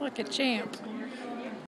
like a champ.